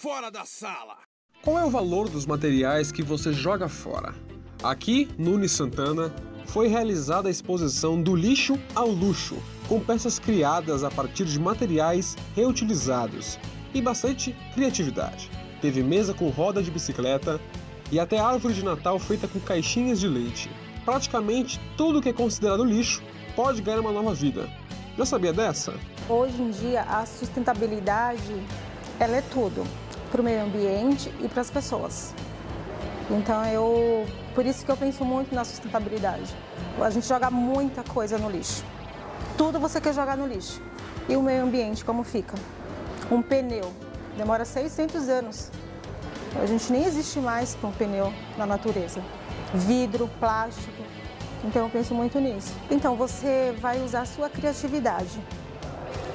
fora da sala! Qual é o valor dos materiais que você joga fora? Aqui, no Uni Santana, foi realizada a exposição Do Lixo ao Luxo, com peças criadas a partir de materiais reutilizados e bastante criatividade. Teve mesa com roda de bicicleta e até árvore de Natal feita com caixinhas de leite. Praticamente tudo que é considerado lixo pode ganhar uma nova vida. Já sabia dessa? Hoje em dia, a sustentabilidade ela é tudo para o meio ambiente e para as pessoas. Então eu, por isso que eu penso muito na sustentabilidade. A gente joga muita coisa no lixo. Tudo você quer jogar no lixo. E o meio ambiente como fica? Um pneu demora 600 anos. A gente nem existe mais com um pneu na natureza. Vidro, plástico. Então eu penso muito nisso. Então você vai usar a sua criatividade,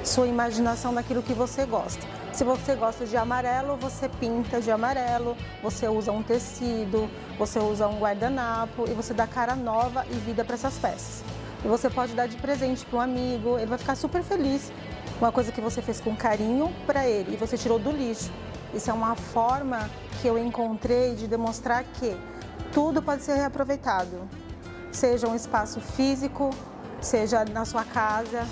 sua imaginação naquilo que você gosta. Se você gosta de amarelo, você pinta de amarelo, você usa um tecido, você usa um guardanapo e você dá cara nova e vida para essas peças. E você pode dar de presente para um amigo, ele vai ficar super feliz. Uma coisa que você fez com carinho para ele e você tirou do lixo. Isso é uma forma que eu encontrei de demonstrar que tudo pode ser reaproveitado. Seja um espaço físico, seja na sua casa,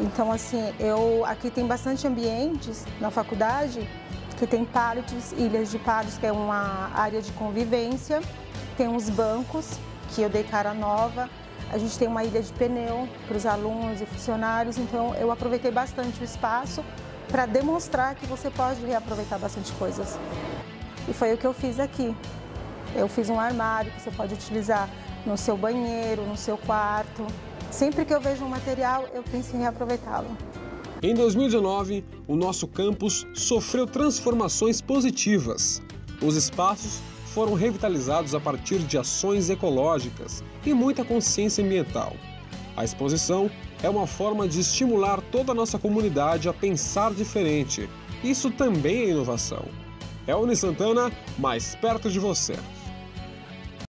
então, assim, eu aqui tem bastante ambientes na faculdade que tem pallets, ilhas de pallets, que é uma área de convivência. Tem uns bancos que eu dei cara nova. A gente tem uma ilha de pneu para os alunos e funcionários. Então, eu aproveitei bastante o espaço para demonstrar que você pode reaproveitar bastante coisas. E foi o que eu fiz aqui. Eu fiz um armário que você pode utilizar no seu banheiro, no seu quarto. Sempre que eu vejo um material, eu penso em reaproveitá-lo. Em 2019, o nosso campus sofreu transformações positivas. Os espaços foram revitalizados a partir de ações ecológicas e muita consciência ambiental. A exposição é uma forma de estimular toda a nossa comunidade a pensar diferente. Isso também é inovação. É a Unisantana mais perto de você.